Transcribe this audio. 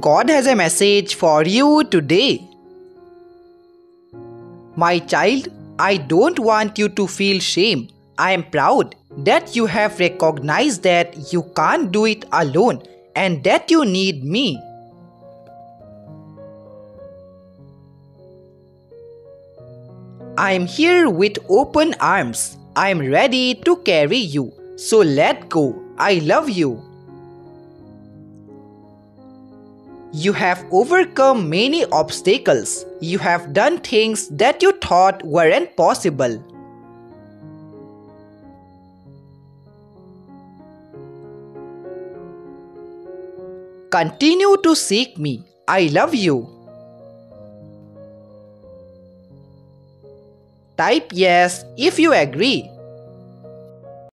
God has a message for you today. My child, I don't want you to feel shame. I am proud that you have recognized that you can't do it alone and that you need me. I am here with open arms. I am ready to carry you. So let go. I love you. You have overcome many obstacles. You have done things that you thought weren't possible. Continue to seek me. I love you. Type yes if you agree.